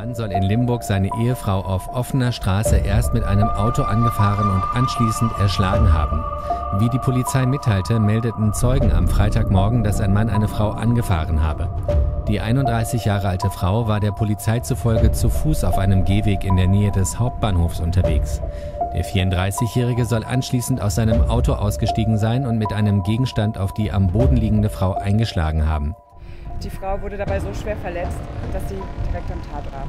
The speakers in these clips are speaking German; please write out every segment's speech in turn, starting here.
Mann soll in Limburg seine Ehefrau auf offener Straße erst mit einem Auto angefahren und anschließend erschlagen haben. Wie die Polizei mitteilte, meldeten Zeugen am Freitagmorgen, dass ein Mann eine Frau angefahren habe. Die 31 Jahre alte Frau war der Polizei zufolge zu Fuß auf einem Gehweg in der Nähe des Hauptbahnhofs unterwegs. Der 34-Jährige soll anschließend aus seinem Auto ausgestiegen sein und mit einem Gegenstand auf die am Boden liegende Frau eingeschlagen haben. Die Frau wurde dabei so schwer verletzt, dass sie direkt am Tatort.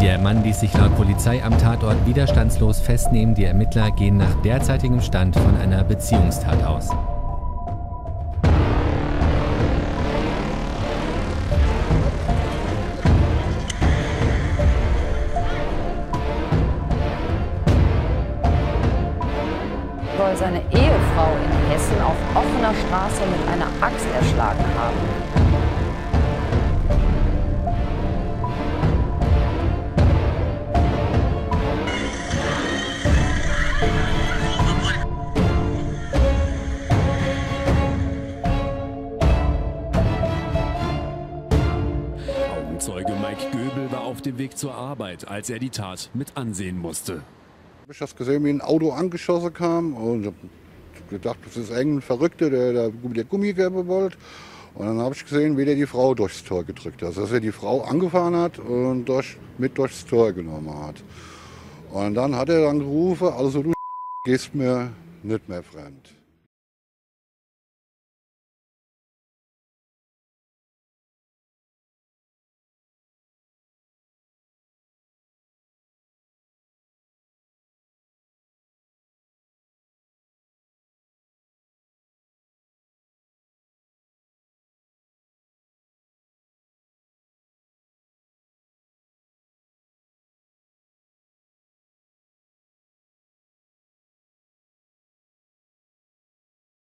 Der Mann ließ sich laut Polizei am Tatort widerstandslos festnehmen. Die Ermittler gehen nach derzeitigem Stand von einer Beziehungstat aus. Soll seine Ehefrau in Hessen auf offener Straße mit einer Axt erschlagen haben. Augenzeuge Mike Göbel war auf dem Weg zur Arbeit, als er die Tat mit ansehen musste. Hab ich das gesehen, wie ein Auto angeschossen kam und gedacht, das ist irgendein Verrückter, der, der, der Gummi geben wollte. Und dann habe ich gesehen, wie der die Frau durchs Tor gedrückt hat. Also, dass er die Frau angefahren hat und durch, mit durchs Tor genommen hat. Und dann hat er dann gerufen, also du gehst mir nicht mehr fremd.